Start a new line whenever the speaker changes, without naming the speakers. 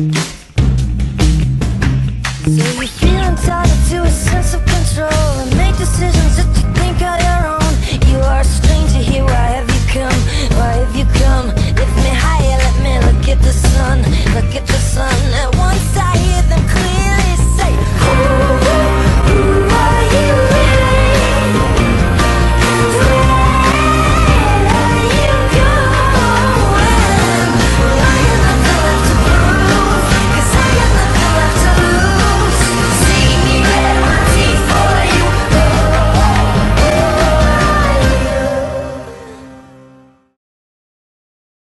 So you feel entitled to a